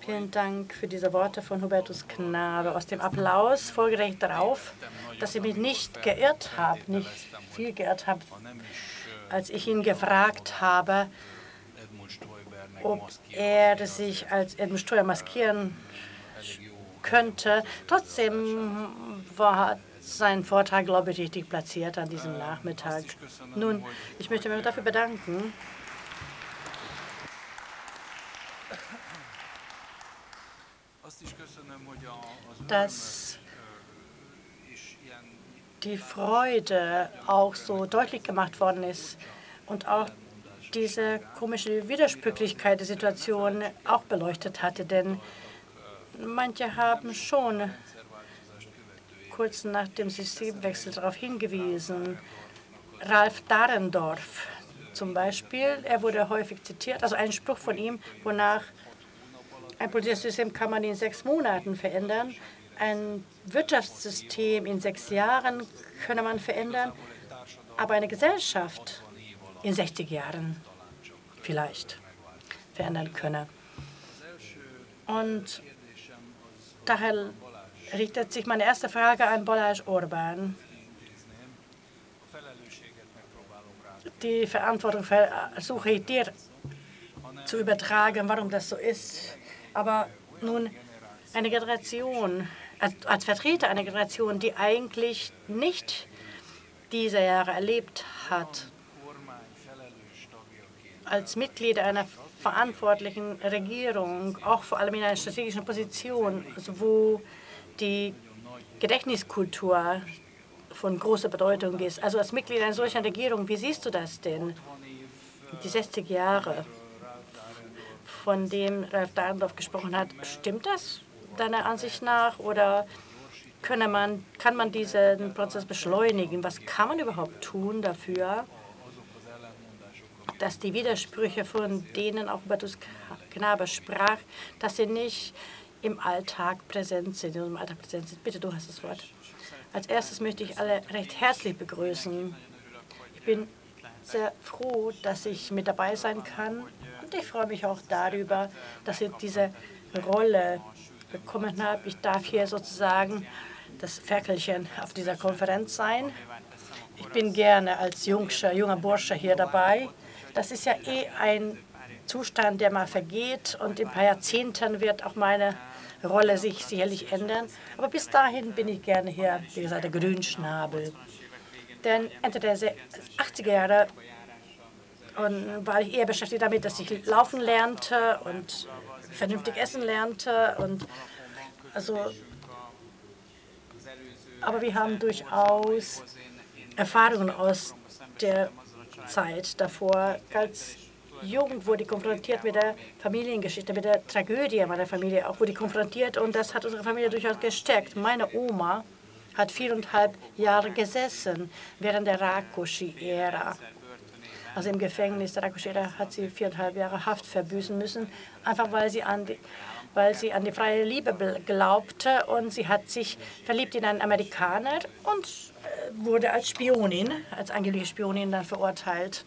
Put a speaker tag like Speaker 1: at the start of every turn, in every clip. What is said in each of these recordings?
Speaker 1: Vielen Dank für diese Worte von Hubertus Knabe. Aus dem Applaus folge ich darauf, dass ich mich nicht geirrt habe, nicht viel geirrt habe, als ich ihn gefragt habe, ob er sich als Edmund Steuer maskieren könnte. Trotzdem war sein Vortrag, glaube ich, richtig platziert an diesem Nachmittag. Nun, ich möchte mich dafür bedanken, dass die Freude auch so deutlich gemacht worden ist und auch diese komische Widersprüchlichkeit der Situation auch beleuchtet hatte. Denn manche haben schon kurz nach dem Systemwechsel darauf hingewiesen. Ralf Dahrendorf zum Beispiel, er wurde häufig zitiert, also ein Spruch von ihm, wonach ein politisches System kann man in sechs Monaten verändern, ein Wirtschaftssystem in sechs Jahren könne man verändern, aber eine Gesellschaft in 60 Jahren vielleicht verändern könne. Und daher richtet sich meine erste Frage an
Speaker 2: megpróbálom rá.
Speaker 1: Die Verantwortung versuche ich dir zu übertragen, warum das so ist. Aber nun, eine Generation, als, als Vertreter einer Generation, die eigentlich nicht diese Jahre erlebt hat, als Mitglied einer verantwortlichen Regierung, auch vor allem in einer strategischen Position, also wo die Gedächtniskultur von großer Bedeutung ist. Also als Mitglied einer solchen Regierung, wie siehst du das denn? Die 60 Jahre, von dem Ralf Dahrendorf gesprochen hat, stimmt das deiner Ansicht nach oder könne man, kann man diesen Prozess beschleunigen? Was kann man überhaupt tun dafür? dass die Widersprüche, von denen auch Hubertus Knabe sprach, dass sie nicht im Alltag präsent sind, im Alltag präsent sind. Bitte, du hast das Wort. Als erstes möchte ich alle recht herzlich begrüßen. Ich bin sehr froh, dass ich mit dabei sein kann und ich freue mich auch darüber, dass ich diese Rolle bekommen habe. Ich darf hier sozusagen das Ferkelchen auf dieser Konferenz sein. Ich bin gerne als jungscher, junger Bursche hier dabei. Das ist ja eh ein Zustand, der mal vergeht und in ein paar Jahrzehnten wird auch meine Rolle sich sicherlich ändern. Aber bis dahin bin ich gerne hier, wie gesagt, der Grünschnabel. Denn Ende der 80er Jahre und war ich eher beschäftigt damit, dass ich laufen lernte und vernünftig essen lernte und also aber wir haben durchaus Erfahrungen aus der Zeit davor. Als jung wurde ich konfrontiert mit der Familiengeschichte, mit der Tragödie meiner Familie, auch wurde ich konfrontiert und das hat unsere Familie durchaus gestärkt. Meine Oma hat viereinhalb Jahre gesessen während der Rakoshi-Ära. Also im Gefängnis der Rakoshi-Ära hat sie viereinhalb Jahre Haft verbüßen müssen, einfach weil sie an die weil sie an die freie Liebe glaubte und sie hat sich verliebt in einen Amerikaner und äh, wurde als Spionin, als angebliche Spionin dann verurteilt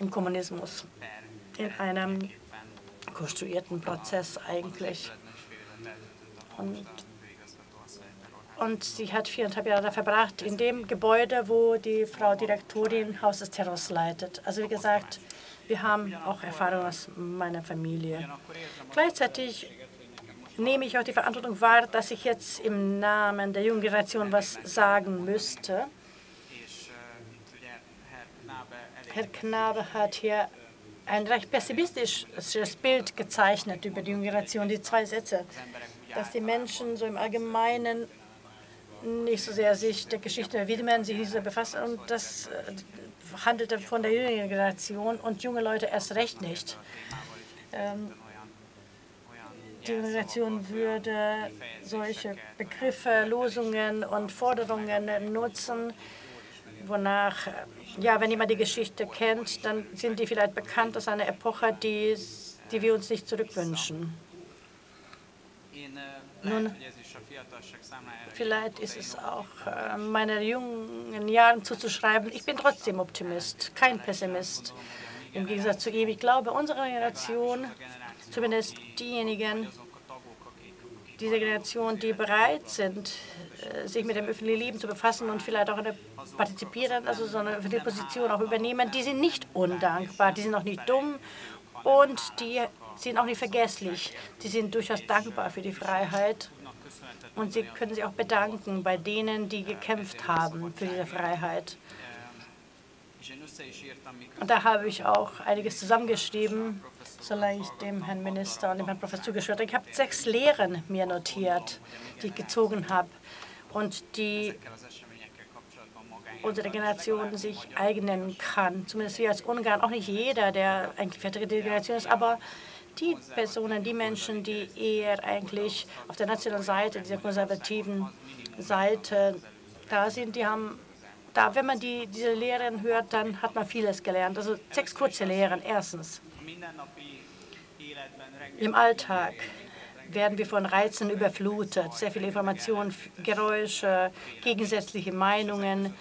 Speaker 1: im Kommunismus, in einem konstruierten Prozess eigentlich. Und, und sie hat viereinhalb Jahre verbracht in dem Gebäude, wo die Frau Direktorin Haus des Terrors leitet. Also wie gesagt, wir haben auch Erfahrung aus meiner Familie. Gleichzeitig nehme ich auch die Verantwortung wahr, dass ich jetzt im Namen der jungen Generation was sagen müsste. Herr Knabe hat hier ein recht pessimistisches Bild gezeichnet über die junge Generation. Die zwei Sätze, dass die Menschen so im Allgemeinen nicht so sehr sich der Geschichte widmen, sich nicht so befassen. Und das handelte von der jüngeren Generation und junge Leute erst recht nicht. Ähm, die Generation würde solche Begriffe, Losungen und Forderungen nutzen, wonach, ja, wenn jemand die Geschichte kennt, dann sind die vielleicht bekannt aus einer Epoche, die, die wir uns nicht zurückwünschen. Nun, vielleicht ist es auch äh, meinen jungen Jahren zuzuschreiben. Ich bin trotzdem Optimist, kein Pessimist. im Gegensatz zu ihm. Ich glaube, unsere Generation, zumindest diejenigen, diese Generation, die bereit sind, äh, sich mit dem öffentlichen Leben zu befassen und vielleicht auch eine partizipieren, also so eine öffentliche Position auch übernehmen, die sind nicht undankbar, die sind auch nicht dumm und die sind auch nicht vergesslich. Die sind durchaus dankbar für die Freiheit und sie können sich auch bedanken bei denen, die gekämpft haben für diese Freiheit. Und da habe ich auch einiges zusammengeschrieben, solange ich dem Herrn Minister und dem Herrn Professor zugehört habe. Ich habe sechs Lehren mir notiert, die ich gezogen habe und die unsere Generation sich eignen kann. Zumindest wir als Ungarn, auch nicht jeder, der eigentlich fertige Generation ist, aber die Personen, die Menschen, die eher eigentlich auf der nationalen Seite, dieser konservativen Seite da sind, die haben da, wenn man die, diese Lehren hört, dann hat man vieles gelernt. Also sechs kurze Lehren. Erstens, im Alltag werden wir von Reizen überflutet. Sehr viele Informationen, Geräusche, gegensätzliche Meinungen.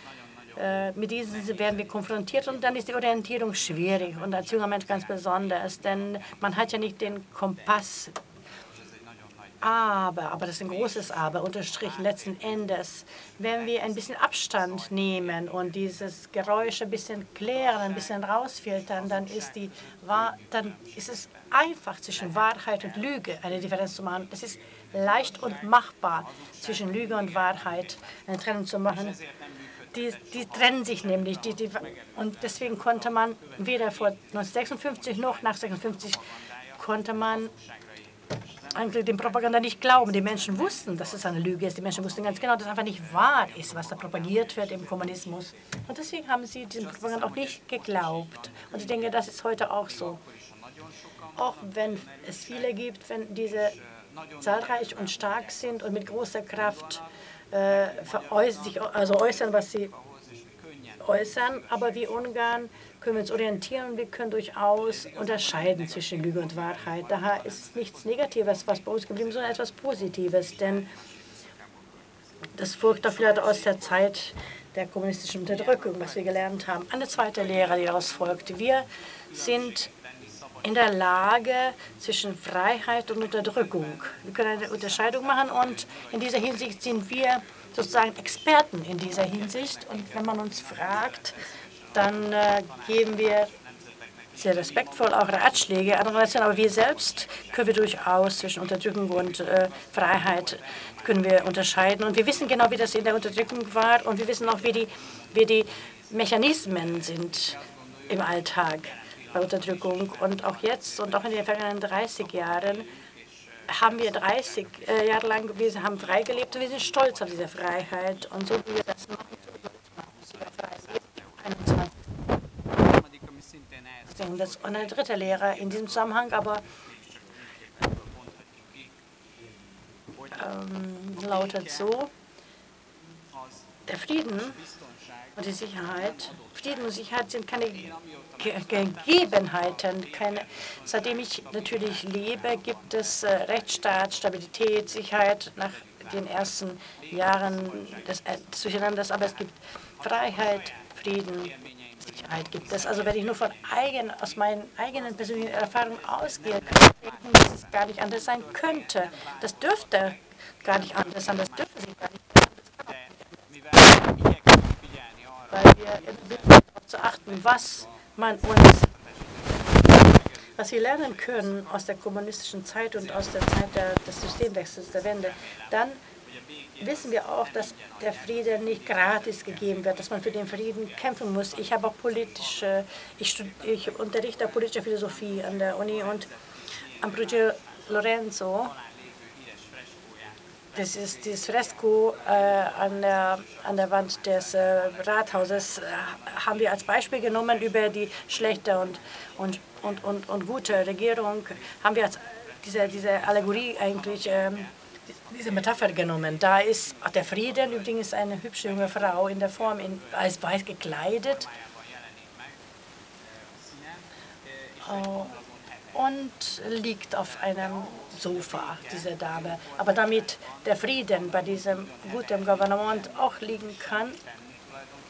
Speaker 1: Äh, mit diesen werden wir konfrontiert und dann ist die Orientierung schwierig und als junger Mensch ganz besonders, denn man hat ja nicht den Kompass. Aber, aber das ist ein großes Aber, unterstrichen letzten Endes, wenn wir ein bisschen Abstand nehmen und dieses Geräusch ein bisschen klären, ein bisschen rausfiltern, dann ist, die, dann ist es einfach zwischen Wahrheit und Lüge eine Differenz zu machen. Es ist leicht und machbar zwischen Lüge und Wahrheit eine Trennung zu machen die, die trennen sich nämlich. Die, die, und deswegen konnte man weder vor 1956 noch nach 1956 konnte man eigentlich dem Propaganda nicht glauben. Die Menschen wussten, dass es eine Lüge ist. Die Menschen wussten ganz genau, dass es einfach nicht wahr ist, was da propagiert wird im Kommunismus. Und deswegen haben sie diesem Propaganda auch nicht geglaubt. Und ich denke, das ist heute auch so. Auch wenn es viele gibt, wenn diese zahlreich und stark sind und mit großer Kraft äh, sich also äußern, was sie äußern. Aber wir Ungarn können wir uns orientieren und wir können durchaus unterscheiden zwischen Lüge und Wahrheit. Daher ist nichts Negatives, was bei uns geblieben ist, sondern etwas Positives. Denn das folgt auch vielleicht aus der Zeit der kommunistischen Unterdrückung, was wir gelernt haben. Eine zweite Lehre, die daraus folgt. Wir sind in der Lage zwischen Freiheit und Unterdrückung. Wir können eine Unterscheidung machen und in dieser Hinsicht sind wir sozusagen Experten in dieser Hinsicht. Und wenn man uns fragt, dann äh, geben wir sehr respektvoll auch Ratschläge an Nationen, aber wir selbst können wir durchaus zwischen Unterdrückung und äh, Freiheit können wir unterscheiden. Und wir wissen genau, wie das in der Unterdrückung war und wir wissen auch, wie die, wie die Mechanismen sind im Alltag Unterdrückung. Und auch jetzt und auch in den vergangenen 30 Jahren haben wir 30 äh, Jahre lang, wir haben frei gelebt und wir sind stolz auf diese Freiheit. Und so wie wir das machen, das ist eine dritte Lehre in diesem Zusammenhang, aber ähm, lautet so, der Frieden und die Sicherheit, Frieden und Sicherheit sind keine Gegebenheiten. Keine, seitdem ich natürlich lebe, gibt es äh, Rechtsstaat, Stabilität, Sicherheit nach den ersten Jahren des äh, Durcheinanders, aber es gibt Freiheit, Frieden, Sicherheit gibt es. Also wenn ich nur von eigen, aus meinen eigenen persönlichen Erfahrungen ausgehe, kann ich denken, dass es gar nicht anders sein könnte. Das dürfte gar nicht anders sein, das dürfte sich gar nicht anders Weil wir zu achten, was man uns, was wir lernen können aus der kommunistischen Zeit und aus der Zeit der, des Systemwechsels, der Wende, dann wissen wir auch, dass der Friede nicht gratis gegeben wird, dass man für den Frieden kämpfen muss. Ich habe auch politische, ich, ich unterrichte politische Philosophie an der Uni und Ambrogio Lorenzo das ist dieses Fresko äh, an, der, an der Wand des äh, Rathauses, äh, haben wir als Beispiel genommen über die schlechte und, und, und, und, und gute Regierung, haben wir als diese, diese Allegorie eigentlich, ähm, diese Metapher genommen. Da ist der Frieden übrigens eine hübsche junge Frau in der Form in, als weiß gekleidet. Oh und liegt auf einem Sofa, diese Dame. Aber damit der Frieden bei diesem guten Gouvernement auch liegen kann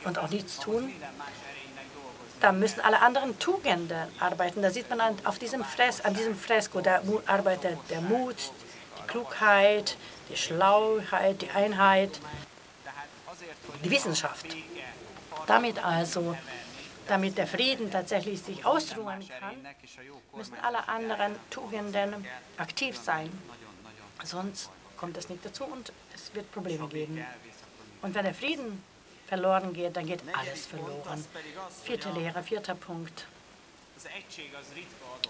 Speaker 1: und auch nichts tun, da müssen alle anderen Tugenden arbeiten. Da sieht man an, auf diesem Fres an diesem Fresko, da arbeitet der Mut, die Klugheit, die Schlauheit, die Einheit, die Wissenschaft. Damit also, damit der Frieden tatsächlich sich ausruhen kann, müssen alle anderen Tugenden aktiv sein. Sonst kommt es nicht dazu und es wird Probleme geben. Und wenn der Frieden verloren geht, dann geht alles verloren. Vierte Lehre, vierter Punkt.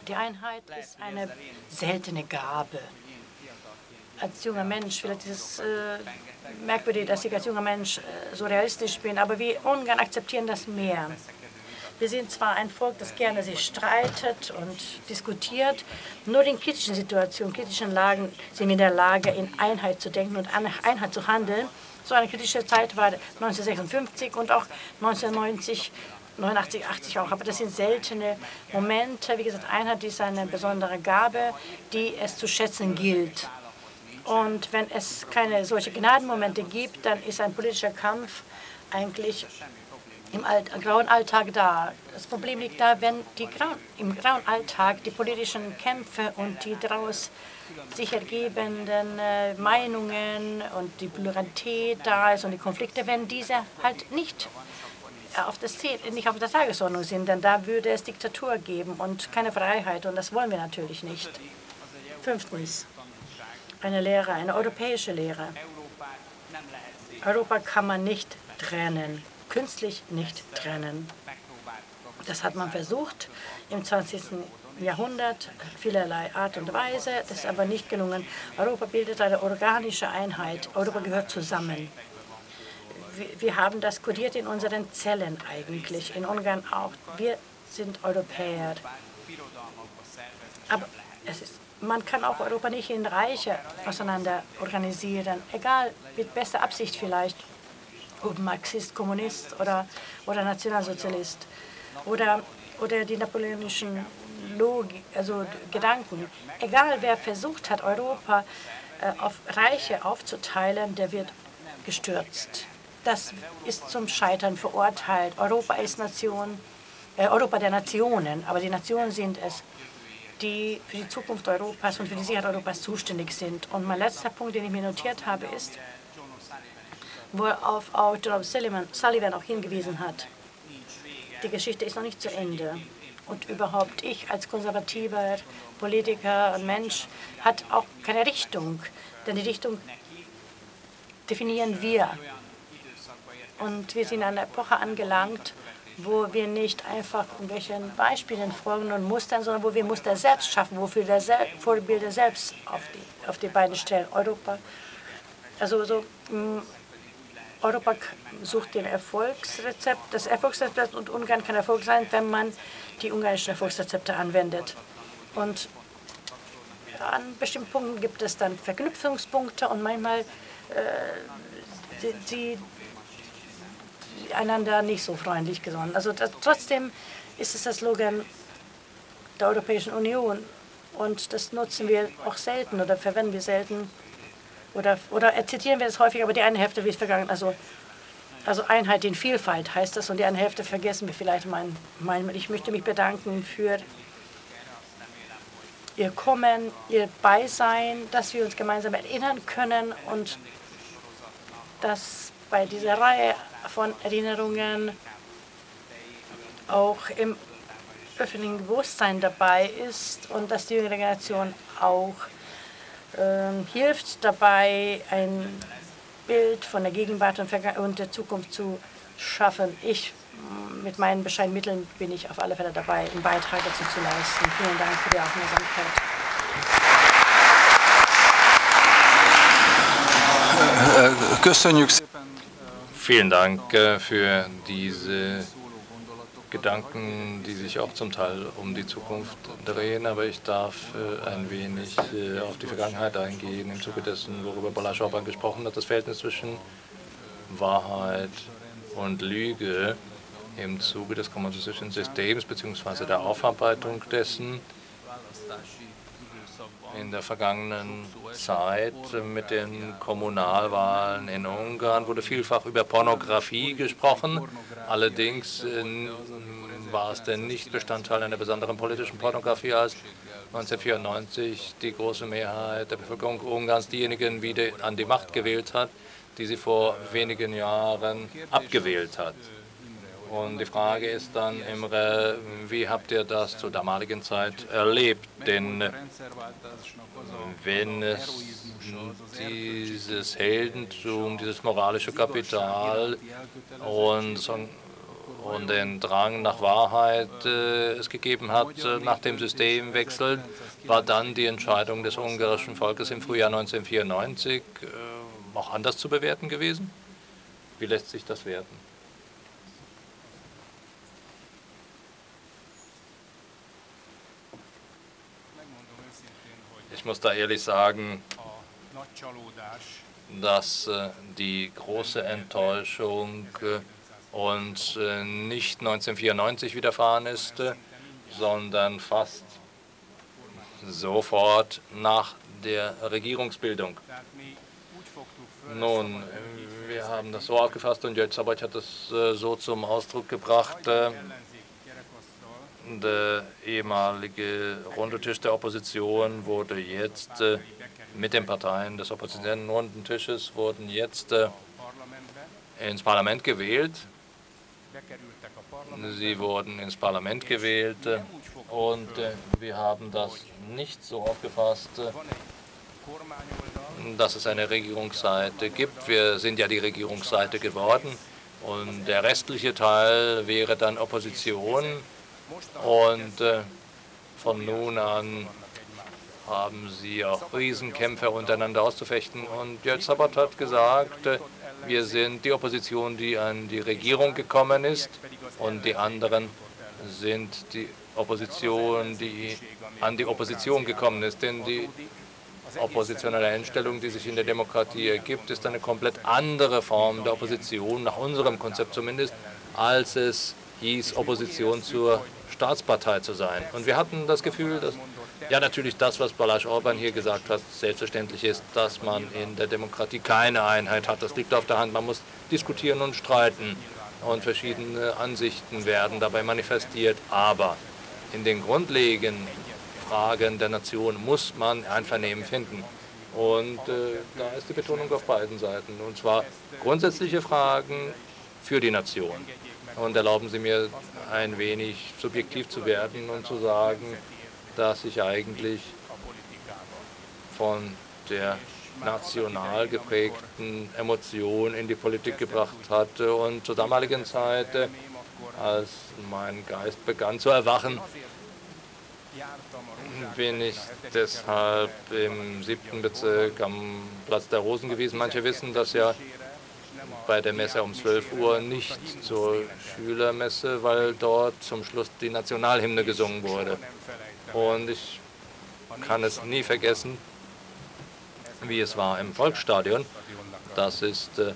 Speaker 1: Die Einheit ist eine seltene Gabe. Als junger Mensch, vielleicht ist es äh, merkwürdig, dass ich als junger Mensch äh, so realistisch bin, aber wir Ungarn akzeptieren das mehr. Wir sind zwar ein Volk, das gerne sich streitet und diskutiert, nur in kritischen Situationen, kritischen Lagen sind wir in der Lage, in Einheit zu denken und Einheit zu handeln. So eine kritische Zeit war 1956 und auch 1990, 89, 80 auch. Aber das sind seltene Momente. Wie gesagt, Einheit ist eine besondere Gabe, die es zu schätzen gilt. Und wenn es keine solche Gnadenmomente gibt, dann ist ein politischer Kampf eigentlich im Alt grauen Alltag da. Das Problem liegt da, wenn die grauen, im grauen Alltag die politischen Kämpfe und die daraus sich ergebenden äh, Meinungen und die Pluralität da ist und die Konflikte, wenn diese halt nicht auf, das Ziel, nicht auf der Tagesordnung sind, denn da würde es Diktatur geben und keine Freiheit und das wollen wir natürlich nicht. Fünftens, eine Lehre, eine europäische Lehre. Europa kann man nicht trennen, künstlich nicht trennen. Das hat man versucht im 20. Jahrhundert, vielerlei Art und Weise. Das ist aber nicht gelungen. Europa bildet eine organische Einheit. Europa gehört zusammen. Wir haben das kodiert in unseren Zellen eigentlich, in Ungarn auch. Wir sind Europäer. Aber es ist, man kann auch Europa nicht in Reiche auseinander organisieren, egal mit bester Absicht vielleicht, ob Marxist, Kommunist oder, oder Nationalsozialist oder, oder die napoleonischen Logik, also Gedanken. Egal wer versucht hat, Europa äh, auf Reiche aufzuteilen, der wird gestürzt. Das ist zum Scheitern verurteilt. Europa ist Nation, äh, Europa der Nationen, aber die Nationen sind es, die für die Zukunft Europas und für die Sicherheit Europas zuständig sind. Und mein letzter Punkt, den ich mir notiert habe, ist, wo er auf, auf John Sullivan auch hingewiesen hat. Die Geschichte ist noch nicht zu Ende und überhaupt ich als konservativer Politiker und Mensch hat auch keine Richtung. Denn die Richtung definieren wir. Und wir sind an einer Epoche angelangt, wo wir nicht einfach irgendwelchen Beispielen folgen und Mustern, sondern wo wir Muster selbst schaffen, wofür wir Sel Vorbilder selbst auf die, auf die Beine stellen. Europa, also so, mm, Europa sucht den Erfolgsrezept, das Erfolgsrezept und Ungarn kann Erfolg sein, wenn man die ungarischen Erfolgsrezepte anwendet. Und an bestimmten Punkten gibt es dann Verknüpfungspunkte und manchmal äh, die, die, einander nicht so freundlich gesonnen. Also das, trotzdem ist es der Slogan der Europäischen Union und das nutzen wir auch selten oder verwenden wir selten oder, oder zitieren wir das häufig, aber die eine Hälfte wird vergangen. Also, also Einheit in Vielfalt heißt das und die eine Hälfte vergessen wir vielleicht. Mein, mein, ich möchte mich bedanken für Ihr Kommen, Ihr Beisein, dass wir uns gemeinsam erinnern können und dass bei dieser Reihe von Erinnerungen auch im öffentlichen Bewusstsein dabei ist und dass die jüngere Generation auch ähm, hilft dabei, ein Bild von der Gegenwart und der Zukunft zu schaffen. Ich mit meinen bescheidenen Mitteln bin ich auf alle Fälle dabei, einen Beitrag dazu zu leisten. Vielen Dank für die Aufmerksamkeit.
Speaker 3: Vielen Dank äh, für diese Gedanken, die sich auch zum Teil um die Zukunft drehen, aber ich darf äh, ein wenig äh, auf die Vergangenheit eingehen, im Zuge dessen, worüber Bala Schauban gesprochen hat, das Verhältnis zwischen Wahrheit und Lüge im Zuge des kommunistischen Systems bzw. der Aufarbeitung dessen in der vergangenen Zeit mit den Kommunalwahlen in Ungarn wurde vielfach über Pornografie gesprochen. Allerdings äh, war es denn nicht Bestandteil einer besonderen politischen Pornografie, als 1994 die große Mehrheit der Bevölkerung Ungarns diejenigen wieder an die Macht gewählt hat, die sie vor wenigen Jahren abgewählt hat? Und die Frage ist dann, Imre, wie habt ihr das zur damaligen Zeit erlebt? Denn wenn es dieses Heldentum, dieses moralische Kapital und, und den Drang nach Wahrheit äh, es gegeben hat äh, nach dem Systemwechsel, war dann die Entscheidung des ungarischen Volkes im Frühjahr 1994 äh, auch anders zu bewerten gewesen? Wie lässt sich das werten? Ich muss da ehrlich sagen, dass äh, die große Enttäuschung äh, uns äh, nicht 1994 widerfahren ist, sondern fast sofort nach der Regierungsbildung. Nun, wir haben das so aufgefasst und Sabbat hat es so zum Ausdruck gebracht, der ehemalige runde Tisch der Opposition wurde jetzt äh, mit den Parteien des oppositionellen runden Tisches wurden jetzt äh, ins Parlament gewählt. Sie wurden ins Parlament gewählt äh, und wir haben das nicht so aufgefasst, dass es eine Regierungsseite gibt. Wir sind ja die Regierungsseite geworden und der restliche Teil wäre dann Opposition. Und äh, von nun an haben sie auch Riesenkämpfe untereinander auszufechten. Und Jötzabat hat gesagt, äh, wir sind die Opposition, die an die Regierung gekommen ist, und die anderen sind die Opposition, die an die Opposition gekommen ist. Denn die oppositionelle Einstellung, die sich in der Demokratie ergibt, ist eine komplett andere Form der Opposition, nach unserem Konzept zumindest, als es hieß, Opposition zur Staatspartei zu sein. Und wir hatten das Gefühl, dass ja natürlich das, was Balázs Orban hier gesagt hat, selbstverständlich ist, dass man in der Demokratie keine Einheit hat. Das liegt auf der Hand. Man muss diskutieren und streiten und verschiedene Ansichten werden dabei manifestiert. Aber in den grundlegenden Fragen der Nation muss man Einvernehmen finden. Und äh, da ist die Betonung auf beiden Seiten. Und zwar grundsätzliche Fragen für die Nation. Und erlauben Sie mir ein wenig subjektiv zu werden und zu sagen, dass ich eigentlich von der national geprägten Emotion in die Politik gebracht hatte. Und zur damaligen Zeit, als mein Geist begann zu erwachen, bin ich deshalb im siebten Bezirk am Platz der Rosen gewesen. Manche wissen das ja bei der Messe um 12 Uhr nicht zur Schülermesse, weil dort zum Schluss die Nationalhymne gesungen wurde. Und ich kann es nie vergessen, wie es war im Volksstadion. Das ist äh,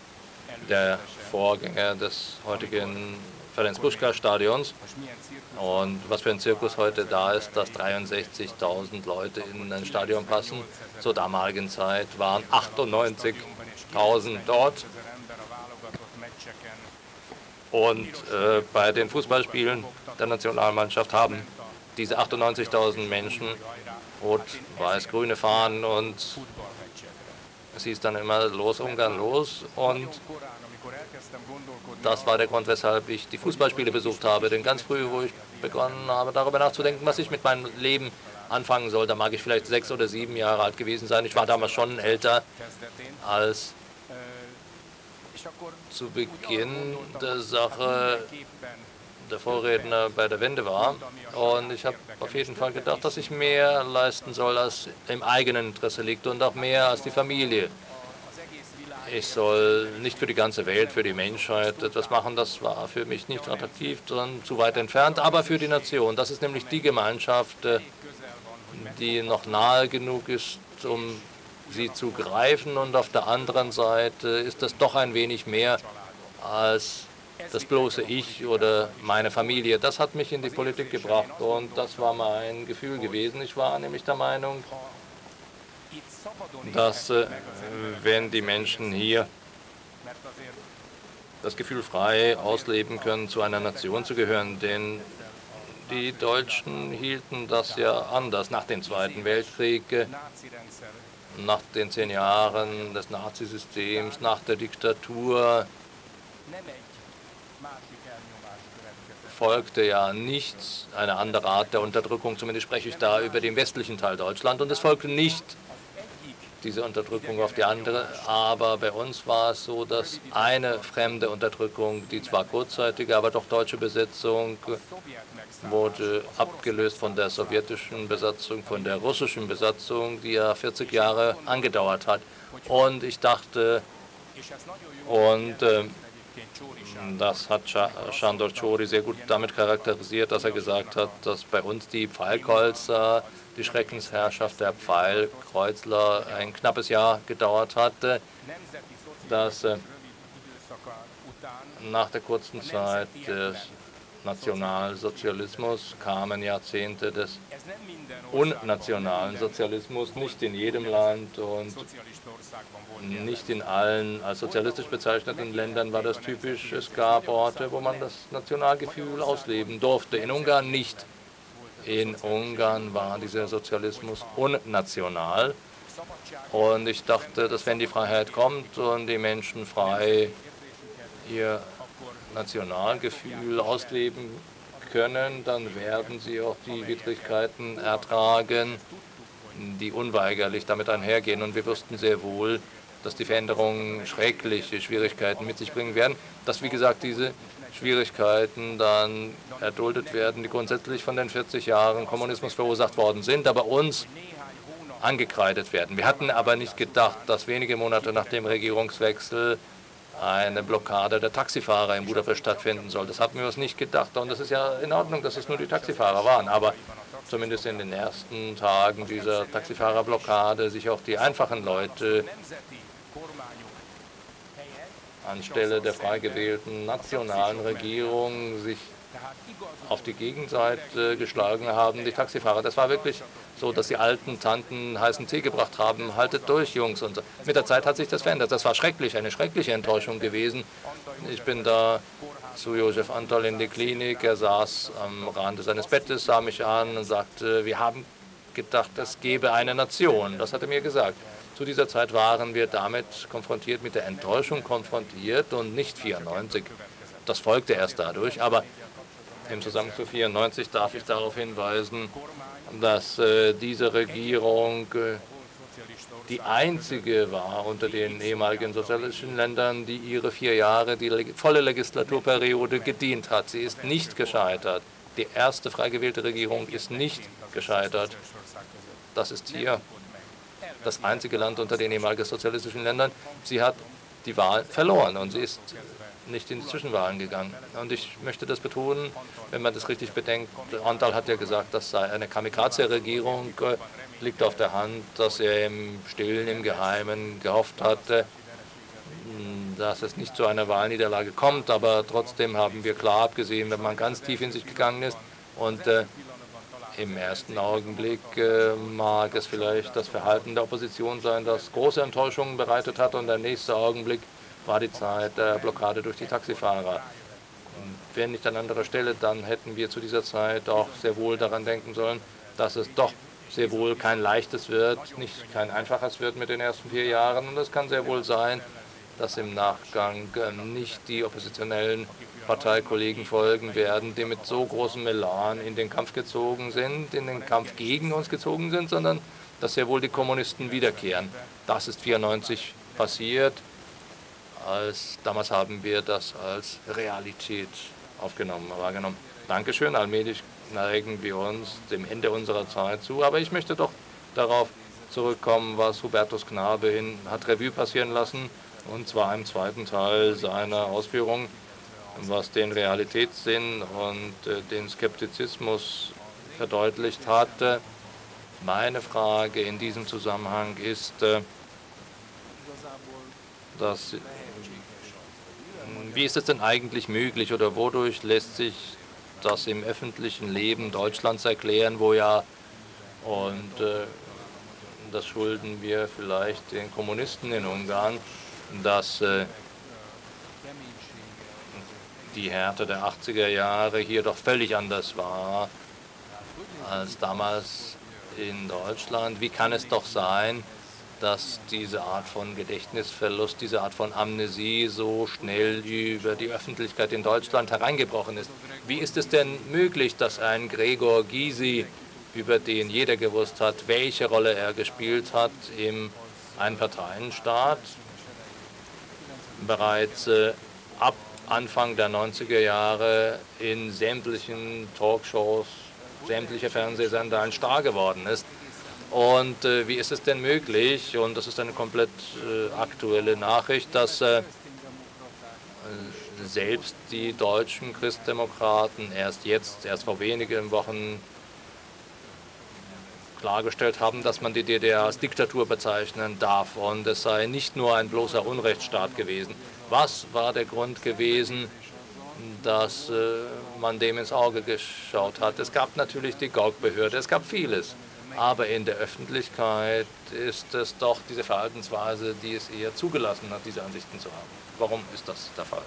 Speaker 3: der Vorgänger des heutigen Ferenc-Puschka-Stadions. Und was für ein Zirkus heute da ist, dass 63.000 Leute in ein Stadion passen. Zur damaligen Zeit waren 98.000 dort. Und äh, bei den Fußballspielen der Nationalmannschaft haben diese 98.000 Menschen rot-weiß-grüne Fahnen und es hieß dann immer los Ungarn los und das war der Grund, weshalb ich die Fußballspiele besucht habe. Denn ganz früh, wo ich begonnen habe, darüber nachzudenken, was ich mit meinem Leben anfangen soll, da mag ich vielleicht sechs oder sieben Jahre alt gewesen sein. Ich war damals schon älter als zu Beginn der Sache der Vorredner bei der Wende war. Und ich habe auf jeden Fall gedacht, dass ich mehr leisten soll, als im eigenen Interesse liegt und auch mehr als die Familie. Ich soll nicht für die ganze Welt, für die Menschheit etwas machen, das war für mich nicht attraktiv, sondern zu weit entfernt, aber für die Nation. Das ist nämlich die Gemeinschaft, äh, die noch nahe genug ist, um sie zu greifen. Und auf der anderen Seite ist das doch ein wenig mehr als das bloße Ich oder meine Familie. Das hat mich in die Politik gebracht und das war mein Gefühl gewesen. Ich war nämlich der Meinung, dass äh, wenn die Menschen hier das Gefühl frei ausleben können, zu einer Nation zu gehören, denn Die Deutschen hielten das ja anders nach dem Zweiten Weltkrieg, nach den zehn Jahren des Nazisystems, nach der Diktatur folgte ja nichts, eine andere Art der Unterdrückung, zumindest spreche ich da über den westlichen Teil Deutschlands, und es folgte nicht diese Unterdrückung auf die andere. Aber bei uns war es so, dass eine fremde Unterdrückung, die zwar kurzzeitige, aber doch deutsche Besetzung, wurde abgelöst von der sowjetischen Besatzung, von der russischen Besatzung, die ja 40 Jahre angedauert hat. Und ich dachte, und äh, das hat Shandor Chori sehr gut damit charakterisiert, dass er gesagt hat, dass bei uns die Pfeilkreuzer die Schreckensherrschaft der Pfeilkreuzler ein knappes Jahr gedauert hatte, dass äh, nach der kurzen Zeit des Nationalsozialismus kamen Jahrzehnte des unnationalen Sozialismus, nicht in jedem Land und nicht in allen als sozialistisch bezeichneten Ländern war das typisch. Es gab Orte, wo man das Nationalgefühl ausleben durfte. In Ungarn nicht. In Ungarn war dieser Sozialismus unnational. Und ich dachte, dass wenn die Freiheit kommt und die Menschen frei ihr Nationalgefühl ausleben können, dann werden sie auch die Widrigkeiten ertragen, die unweigerlich damit einhergehen. Und wir wussten sehr wohl, dass die Veränderungen schreckliche Schwierigkeiten mit sich bringen werden, dass, wie gesagt, diese Schwierigkeiten dann erduldet werden, die grundsätzlich von den 40 Jahren Kommunismus verursacht worden sind, aber uns angekreidet werden. Wir hatten aber nicht gedacht, dass wenige Monate nach dem Regierungswechsel eine Blockade der Taxifahrer in Budapest stattfinden soll. Das hatten wir uns nicht gedacht. Und das ist ja in Ordnung, dass es nur die Taxifahrer waren. Aber zumindest in den ersten Tagen dieser Taxifahrerblockade sich auch die einfachen Leute anstelle der frei gewählten nationalen Regierung sich auf die Gegenseite geschlagen haben, die Taxifahrer. Das war wirklich so, dass die alten Tanten heißen Tee gebracht haben. Haltet durch, Jungs. Und mit der Zeit hat sich das verändert. Das war schrecklich, eine schreckliche Enttäuschung gewesen. Ich bin da zu Josef Antol in die Klinik. Er saß am Rande seines Bettes, sah mich an und sagte, wir haben gedacht, es gäbe eine Nation. Das hat er mir gesagt. Zu dieser Zeit waren wir damit konfrontiert, mit der Enttäuschung konfrontiert und nicht 94. Das folgte erst dadurch, aber im Zusammenhang zu 94 darf ich darauf hinweisen, dass äh, diese Regierung äh, die einzige war unter den ehemaligen sozialistischen Ländern, die ihre vier Jahre, die volle Legislaturperiode gedient hat. Sie ist nicht gescheitert. Die erste frei gewählte Regierung ist nicht gescheitert. Das ist hier das einzige Land unter den ehemaligen sozialistischen Ländern. Sie hat die Wahl verloren und sie ist nicht in die Zwischenwahlen gegangen. Und ich möchte das betonen, wenn man das richtig bedenkt. Antal hat ja gesagt, das sei eine Kamikaze-Regierung. Äh, liegt auf der Hand, dass er im Stillen, im Geheimen gehofft hatte, dass es nicht zu einer Wahlniederlage kommt. Aber trotzdem haben wir klar abgesehen, wenn man ganz tief in sich gegangen ist und äh, im ersten Augenblick äh, mag es vielleicht das Verhalten der Opposition sein, das große Enttäuschungen bereitet hat und der nächste Augenblick war die Zeit der Blockade durch die Taxifahrer. Wenn nicht an anderer Stelle, dann hätten wir zu dieser Zeit auch sehr wohl daran denken sollen, dass es doch sehr wohl kein leichtes wird, nicht kein einfaches wird mit den ersten vier Jahren. Und es kann sehr wohl sein, dass im Nachgang äh, nicht die oppositionellen Parteikollegen folgen werden, die mit so großem Elan in den Kampf gezogen sind, in den Kampf gegen uns gezogen sind, sondern dass sehr wohl die Kommunisten wiederkehren. Das ist 1994 passiert. Als, damals haben wir das als Realität aufgenommen, wahrgenommen. Dankeschön, allmählich neigen wir uns dem Ende unserer Zeit zu, aber ich möchte doch darauf zurückkommen, was Hubertus Knabe hin hat Revue passieren lassen, und zwar im zweiten Teil seiner Ausführungen was den Realitätssinn und äh, den Skeptizismus verdeutlicht hatte. Meine Frage in diesem Zusammenhang ist, äh, dass, wie ist es denn eigentlich möglich oder wodurch lässt sich das im öffentlichen Leben Deutschlands erklären, wo ja, und äh, das schulden wir vielleicht den Kommunisten in Ungarn, dass die Härte der 80er Jahre hier doch völlig anders war als damals in Deutschland. Wie kann es doch sein, dass diese Art von Gedächtnisverlust, diese Art von Amnesie so schnell über die Öffentlichkeit in Deutschland hereingebrochen ist? Wie ist es denn möglich, dass ein Gregor Gysi, über den jeder gewusst hat, welche Rolle er gespielt hat im Einparteienstaat, bereits äh, ab Anfang der 90er Jahre in sämtlichen Talkshows, sämtliche Fernsehsender ein Star geworden ist. Und äh, wie ist es denn möglich, und das ist eine komplett äh, aktuelle Nachricht, dass äh, selbst die deutschen Christdemokraten erst jetzt, erst vor wenigen Wochen klargestellt haben, dass man die DDR als Diktatur bezeichnen darf und es sei nicht nur ein bloßer Unrechtsstaat gewesen. Was war der Grund gewesen, dass äh, man dem ins Auge geschaut hat? Es gab natürlich die Gauk-Behörde, es gab vieles. Aber in der Öffentlichkeit ist es doch diese Verhaltensweise, die es eher zugelassen hat, diese Ansichten zu haben. Warum ist das der Fall?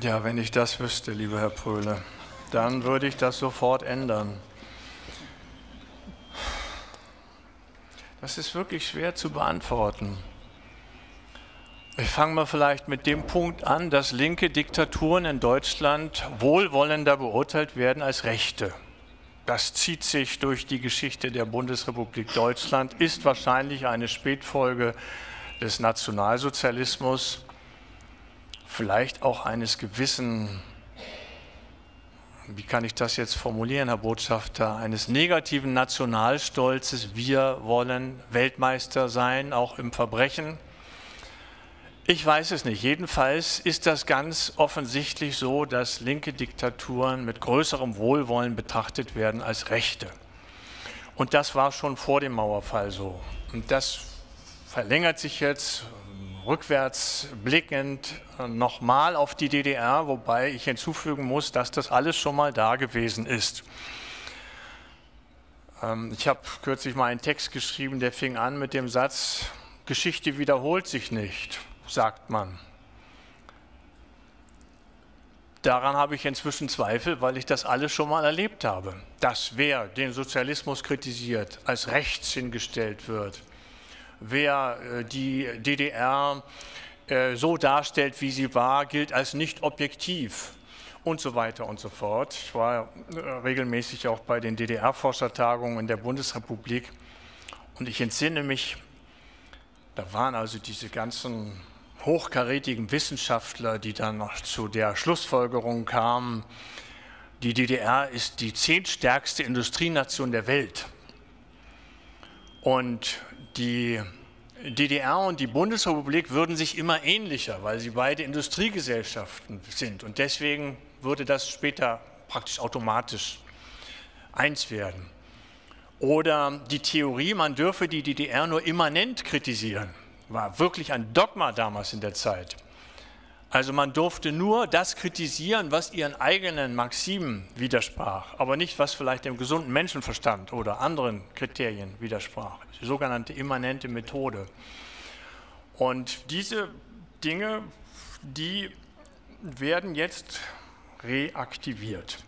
Speaker 4: Ja, wenn ich das wüsste, lieber Herr Pröhle, dann würde ich das sofort ändern. Das ist wirklich schwer zu beantworten. Ich fange mal vielleicht mit dem Punkt an, dass linke Diktaturen in Deutschland wohlwollender beurteilt werden als rechte. Das zieht sich durch die Geschichte der Bundesrepublik Deutschland, ist wahrscheinlich eine Spätfolge des Nationalsozialismus, vielleicht auch eines gewissen wie kann ich das jetzt formulieren, Herr Botschafter, eines negativen Nationalstolzes. Wir wollen Weltmeister sein, auch im Verbrechen. Ich weiß es nicht. Jedenfalls ist das ganz offensichtlich so, dass linke Diktaturen mit größerem Wohlwollen betrachtet werden als rechte. Und das war schon vor dem Mauerfall so. Und das verlängert sich jetzt rückwärts blickend nochmal auf die DDR, wobei ich hinzufügen muss, dass das alles schon mal da gewesen ist. Ähm, ich habe kürzlich mal einen Text geschrieben, der fing an mit dem Satz, Geschichte wiederholt sich nicht, sagt man. Daran habe ich inzwischen Zweifel, weil ich das alles schon mal erlebt habe. Dass wer den Sozialismus kritisiert, als rechts hingestellt wird, wer äh, die DDR äh, so darstellt, wie sie war, gilt als nicht objektiv und so weiter und so fort. Ich war äh, regelmäßig auch bei den DDR-Forschertagungen in der Bundesrepublik und ich entsinne mich, da waren also diese ganzen hochkarätigen Wissenschaftler, die dann noch zu der Schlussfolgerung kamen, die DDR ist die zehntstärkste Industrienation der Welt. Und die DDR und die Bundesrepublik würden sich immer ähnlicher, weil sie beide Industriegesellschaften sind. Und deswegen würde das später praktisch automatisch eins werden. Oder die Theorie, man dürfe die DDR nur immanent kritisieren, war wirklich ein Dogma damals in der Zeit. Also man durfte nur das kritisieren, was ihren eigenen Maximen widersprach, aber nicht, was vielleicht dem gesunden Menschenverstand oder anderen Kriterien widersprach. Die sogenannte immanente Methode. Und diese Dinge, die werden jetzt reaktiviert.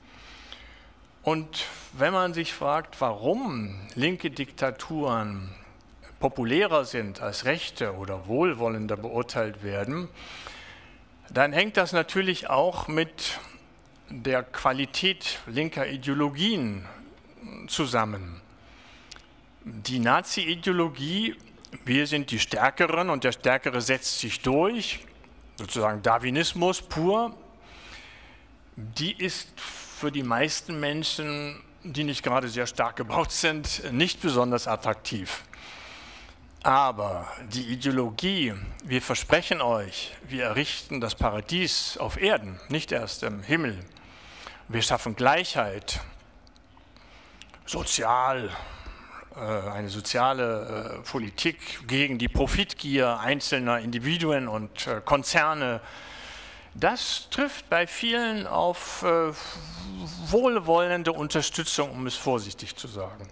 Speaker 4: Und wenn man sich fragt, warum linke Diktaturen populärer sind als rechte oder wohlwollender beurteilt werden, dann hängt das natürlich auch mit der Qualität linker Ideologien zusammen. Die Nazi-Ideologie, wir sind die Stärkeren und der Stärkere setzt sich durch, sozusagen Darwinismus pur, die ist für die meisten Menschen, die nicht gerade sehr stark gebaut sind, nicht besonders attraktiv. Aber die Ideologie, wir versprechen euch, wir errichten das Paradies auf Erden, nicht erst im Himmel. Wir schaffen Gleichheit, sozial, äh, eine soziale äh, Politik gegen die Profitgier einzelner Individuen und äh, Konzerne. Das trifft bei vielen auf wohlwollende Unterstützung, um es vorsichtig zu sagen.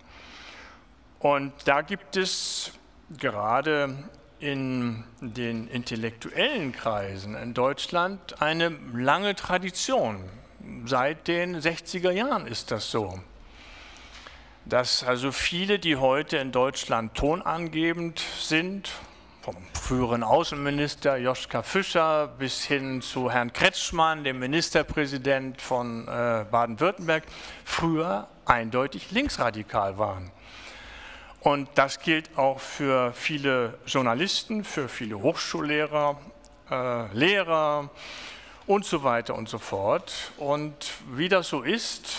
Speaker 4: Und da gibt es gerade in den intellektuellen Kreisen in Deutschland eine lange Tradition. Seit den 60er Jahren ist das so. Dass also viele, die heute in Deutschland tonangebend sind, vom früheren Außenminister Joschka Fischer bis hin zu Herrn Kretschmann, dem Ministerpräsident von äh, Baden-Württemberg, früher eindeutig linksradikal waren. Und das gilt auch für viele Journalisten, für viele Hochschullehrer, äh, Lehrer und so weiter und so fort. Und wie das so ist,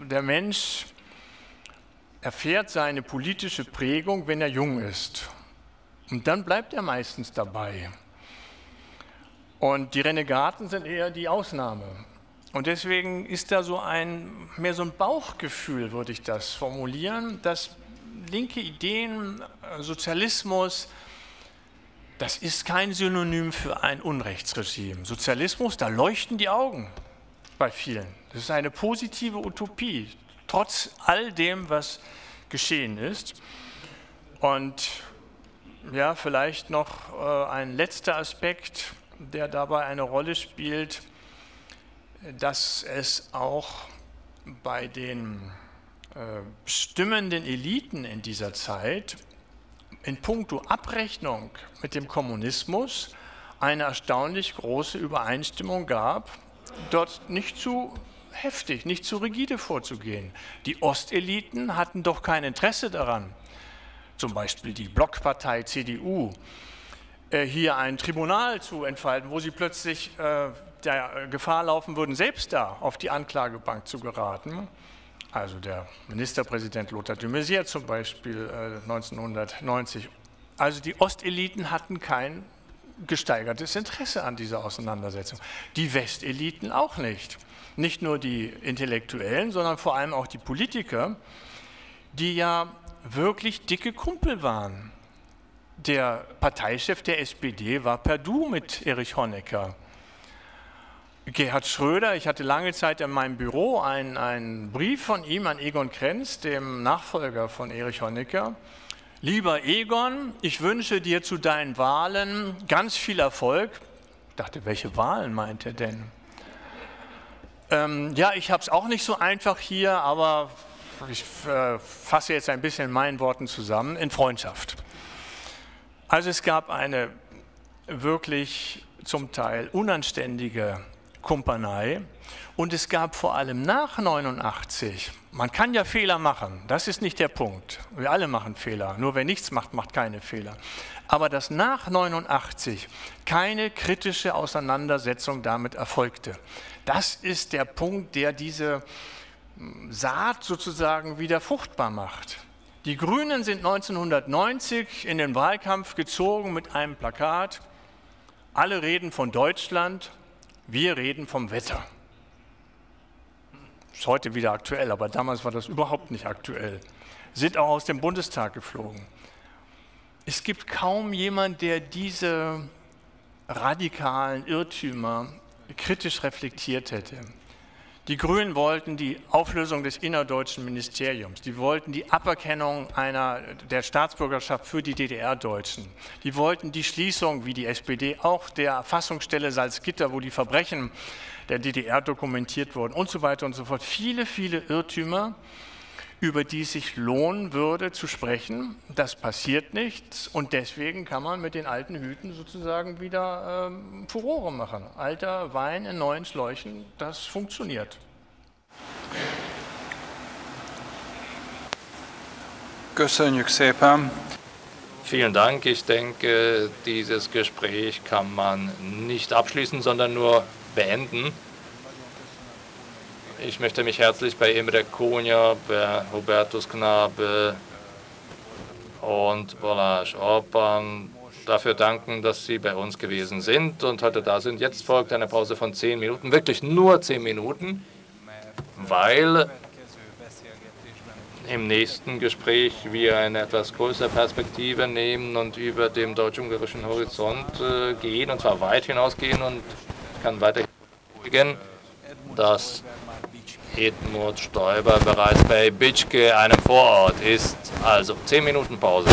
Speaker 4: der Mensch erfährt seine politische Prägung, wenn er jung ist. Und dann bleibt er meistens dabei. Und die Renegaten sind eher die Ausnahme. Und deswegen ist da so ein, mehr so ein Bauchgefühl, würde ich das formulieren, dass linke Ideen, äh, Sozialismus, das ist kein Synonym für ein Unrechtsregime. Sozialismus, da leuchten die Augen bei vielen. Das ist eine positive Utopie, trotz all dem, was geschehen ist. Und ja, vielleicht noch äh, ein letzter Aspekt, der dabei eine Rolle spielt, dass es auch bei den äh, bestimmenden Eliten in dieser Zeit in puncto Abrechnung mit dem Kommunismus eine erstaunlich große Übereinstimmung gab, dort nicht zu heftig, nicht zu rigide vorzugehen. Die Osteliten hatten doch kein Interesse daran, zum Beispiel die Blockpartei CDU, äh, hier ein Tribunal zu entfalten, wo sie plötzlich äh, der Gefahr laufen würden, selbst da auf die Anklagebank zu geraten also der Ministerpräsident Lothar de Maizière zum Beispiel äh, 1990. Also die Osteliten hatten kein gesteigertes Interesse an dieser Auseinandersetzung. Die Westeliten auch nicht. Nicht nur die Intellektuellen, sondern vor allem auch die Politiker, die ja wirklich dicke Kumpel waren. Der Parteichef der SPD war per Du mit Erich Honecker. Gerhard Schröder, ich hatte lange Zeit in meinem Büro einen, einen Brief von ihm an Egon Krenz, dem Nachfolger von Erich Honecker. Lieber Egon, ich wünsche dir zu deinen Wahlen ganz viel Erfolg. Ich dachte, welche Wahlen meint er denn? Ähm, ja, ich habe es auch nicht so einfach hier, aber ich äh, fasse jetzt ein bisschen in meinen Worten zusammen, in Freundschaft. Also es gab eine wirklich zum Teil unanständige Kumpanei. Und es gab vor allem nach 89, man kann ja Fehler machen, das ist nicht der Punkt. Wir alle machen Fehler, nur wer nichts macht, macht keine Fehler. Aber dass nach 89 keine kritische Auseinandersetzung damit erfolgte, das ist der Punkt, der diese hm, Saat sozusagen wieder fruchtbar macht. Die Grünen sind 1990 in den Wahlkampf gezogen mit einem Plakat. Alle reden von Deutschland, wir reden vom Wetter. Ist heute wieder aktuell, aber damals war das überhaupt nicht aktuell. Sind auch aus dem Bundestag geflogen. Es gibt kaum jemand, der diese radikalen Irrtümer kritisch reflektiert hätte. Die Grünen wollten die Auflösung des innerdeutschen Ministeriums. Die wollten die Aberkennung einer, der Staatsbürgerschaft für die DDR-Deutschen. Die wollten die Schließung, wie die SPD, auch der Erfassungsstelle Salzgitter, wo die Verbrechen der DDR dokumentiert wurden und so weiter und so fort. Viele, viele Irrtümer, über die es sich lohnen würde zu sprechen. Das passiert nicht und deswegen kann man mit den alten Hüten sozusagen wieder ähm, Furore machen. Alter Wein in neuen Schläuchen, das funktioniert.
Speaker 2: Köszönjük szépen!
Speaker 3: Vielen Dank. Ich denke, dieses Gespräch kann man nicht abschließen, sondern nur beenden. Ich möchte mich herzlich bei Imre Kunja, bei Hubertus Knabe und Balázs Orban dafür danken, dass Sie bei uns gewesen sind und heute da sind. Jetzt folgt eine Pause von zehn Minuten, wirklich nur zehn Minuten, weil im nächsten Gespräch wir eine etwas größere Perspektive nehmen und über dem deutsch-ungarischen Horizont äh, gehen, und zwar weit hinausgehen und kann weiter dass Edmund Stoiber bereits bei Bitschke, einem Vorort, ist. Also 10 Minuten Pause.